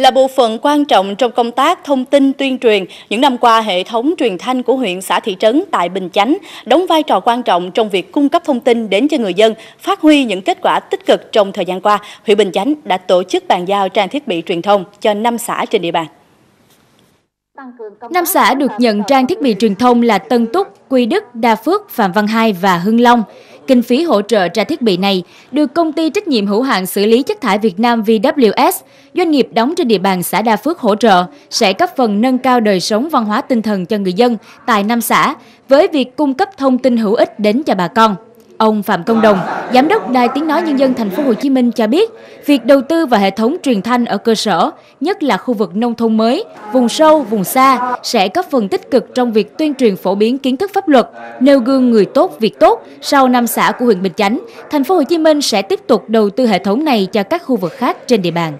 Là bộ phận quan trọng trong công tác thông tin tuyên truyền, những năm qua hệ thống truyền thanh của huyện xã thị trấn tại Bình Chánh đóng vai trò quan trọng trong việc cung cấp thông tin đến cho người dân, phát huy những kết quả tích cực trong thời gian qua. Huyện Bình Chánh đã tổ chức bàn giao trang thiết bị truyền thông cho 5 xã trên địa bàn. Năm xã được nhận trang thiết bị truyền thông là Tân Túc, Quy Đức, Đa Phước, Phạm Văn Hai và Hưng Long. Kinh phí hỗ trợ trang thiết bị này được công ty trách nhiệm hữu hạn xử lý chất thải Việt Nam VWS, doanh nghiệp đóng trên địa bàn xã Đa Phước hỗ trợ, sẽ cấp phần nâng cao đời sống văn hóa tinh thần cho người dân tại năm xã với việc cung cấp thông tin hữu ích đến cho bà con. Ông Phạm Công Đồng, Giám đốc Đài Tiếng Nói Nhân dân Thành phố Hồ Chí Minh cho biết, việc đầu tư vào hệ thống truyền thanh ở cơ sở, nhất là khu vực nông thôn mới, vùng sâu, vùng xa, sẽ góp phần tích cực trong việc tuyên truyền phổ biến kiến thức pháp luật, nêu gương người tốt, việc tốt. Sau năm xã của huyện Bình Chánh, Thành phố Hồ Chí Minh sẽ tiếp tục đầu tư hệ thống này cho các khu vực khác trên địa bàn.